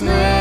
His.